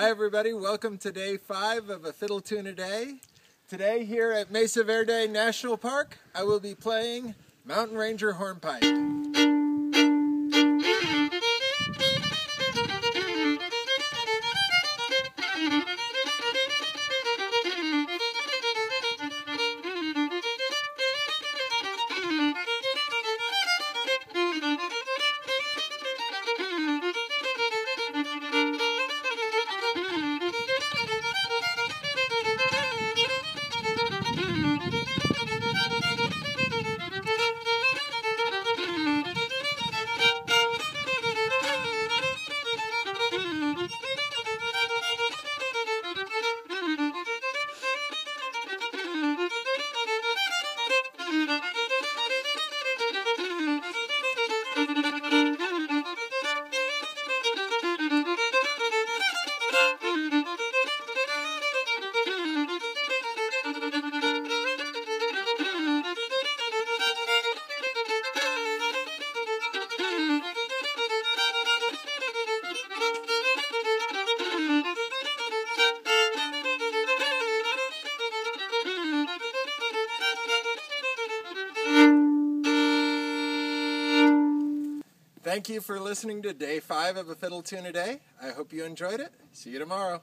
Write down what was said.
Hi, everybody. Welcome to day five of A Fiddle Tune a Day. Today, here at Mesa Verde National Park, I will be playing Mountain Ranger Hornpipe. Thank you for listening to day five of A Fiddle Tune a Day. I hope you enjoyed it. See you tomorrow.